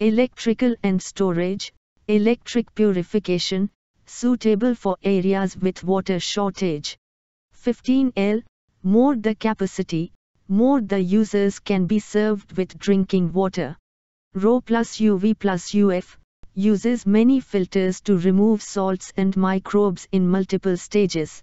electrical and storage, electric purification, suitable for areas with water shortage. 15L, more the capacity, more the users can be served with drinking water. RO plus UV plus UF, uses many filters to remove salts and microbes in multiple stages.